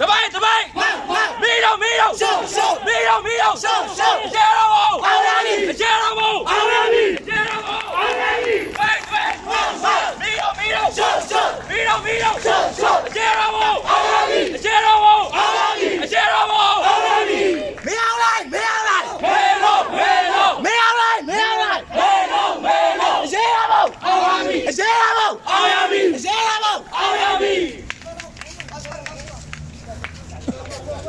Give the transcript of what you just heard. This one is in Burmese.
တပိုင်တပိုင်မီးတော့မီးတော့ရှော့ရှော့မီးတော့မီးတော့ရှော့ရှော့ကျဲတော့ဘောအောင်ရမီကျဲတော့ဘောအောင်ရမီကျဲတော့ဘောအောင်ရမီဘိုင်ဘိုင်မီးတော့မီးတော့ရှော့ရှော့မီးတော့မီးတော့